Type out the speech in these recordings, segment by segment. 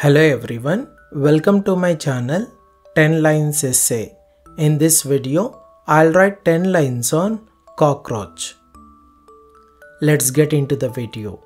Hello everyone, welcome to my channel 10 lines essay. In this video, I'll write 10 lines on cockroach. Let's get into the video.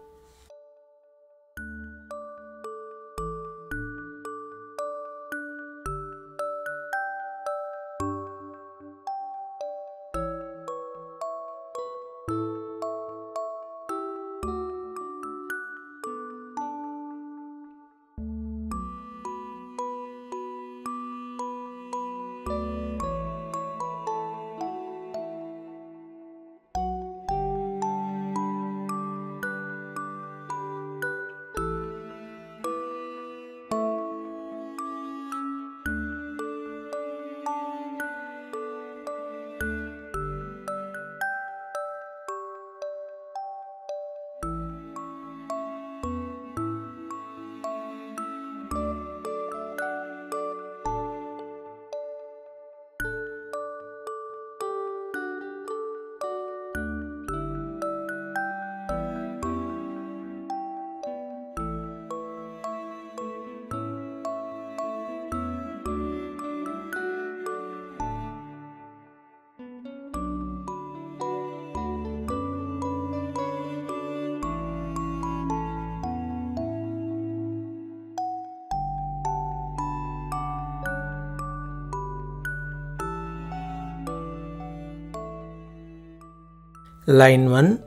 Line 1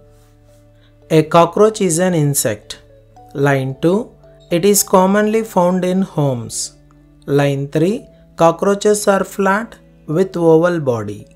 A cockroach is an insect. Line 2 It is commonly found in homes. Line 3 Cockroaches are flat with oval body.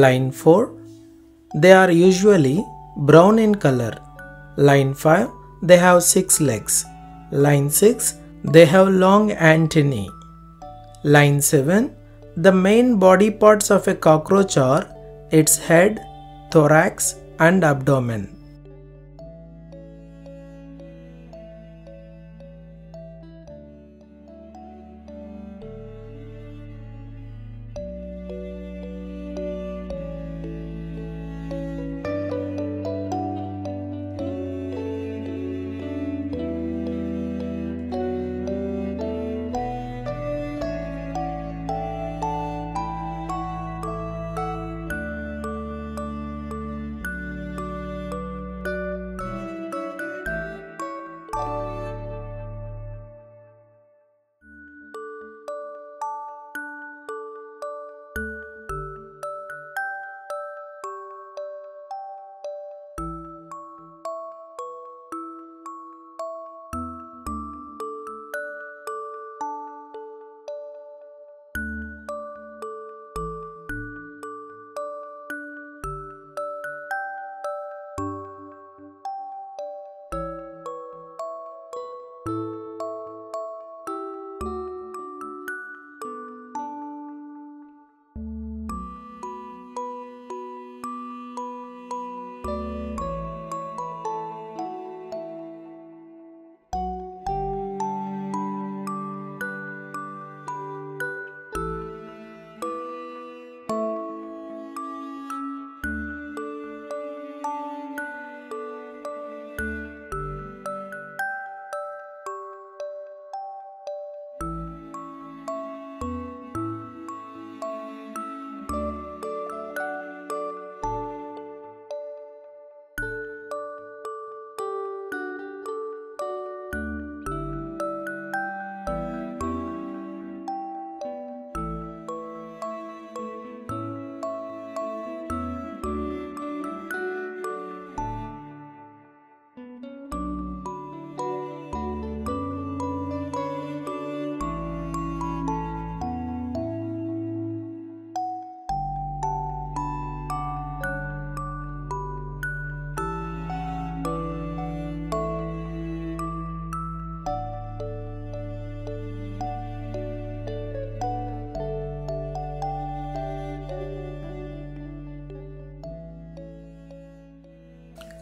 Line 4 They are usually brown in color. Line 5 They have 6 legs. Line 6 They have long antennae. Line 7 The main body parts of a cockroach are its head, thorax, and abdomen.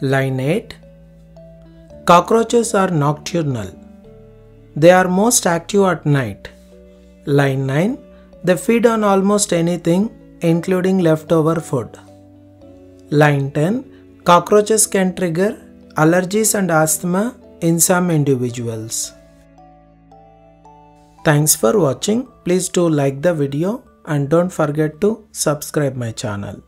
Line 8 Cockroaches are nocturnal. They are most active at night. Line 9 They feed on almost anything, including leftover food. Line 10 Cockroaches can trigger allergies and asthma in some individuals. Thanks for watching. Please do like the video and don't forget to subscribe my channel.